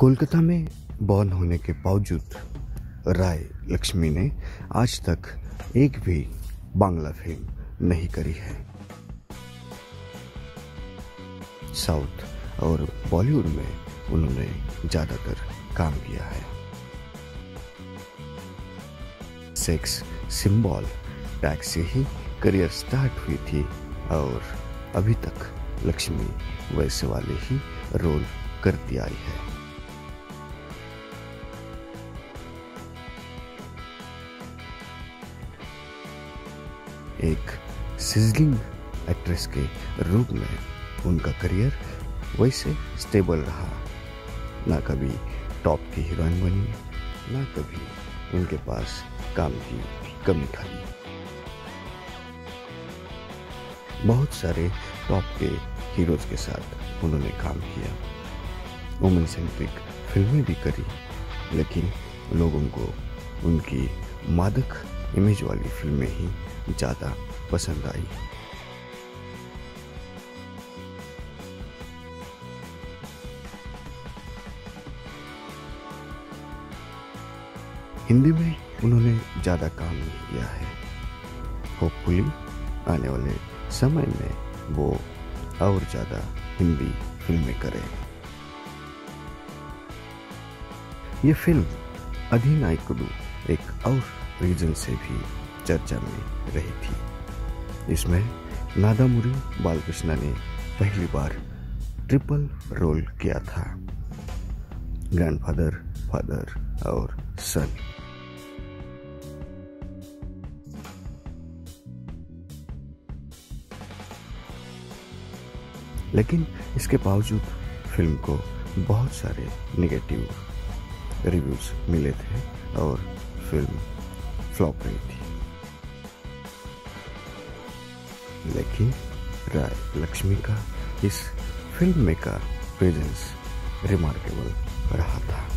कोलकाता में बॉर्न होने के बावजूद राय लक्ष्मी ने आज तक एक भी बांग्ला फ़िल्म नहीं करी है। साउथ और बॉलीवुड में उन्होंने ज़्यादातर काम किया है। सेक्स सिंबल टैग से ही करियर स्टार्ट हुई थी और अभी तक लक्ष्मी वैसे वाले ही रोल करती आई है। एक सिजलिंग एक्ट्रेस के रूप में उनका करियर वैसे स्टेबल रहा। ना कभी टॉप की हीरोइन बनी, ना कभी उनके पास काम की कमी खाई बहुत सारे टॉप के हीरोज के साथ उन्होंने काम किया। वुमेन सेंट्रिक फ़िल्में भी करी, लेकिन लोगों को उनकी मादक इमेज वाली फ़िल्में ही ज़्यादा पसंद आई। हिंदी में उन्होंने ज़्यादा काम नहीं किया है। होपफुली आने वाले समय में वो और ज़्यादा हिंदी फ़िल्में करें। ये फ़िल्म अधिनायकुडू एक और रीजन से भी चर्चा में रही थी। इसमें नादामुरी बालकृष्णा ने पहली बार ट्रिपल रोल किया था। ग्रैंडफादर फादर और सन लेकिन इसके बावजूद फ़िल्म को बहुत सारे निगेटिव रिव्यूज़ मिले थे और फ़िल्म फ्लॉप रही थी। लेकिन राय लक्ष्मी का इस फ़िल्म में का प्रेजेंस रिमार्केबल रहा था।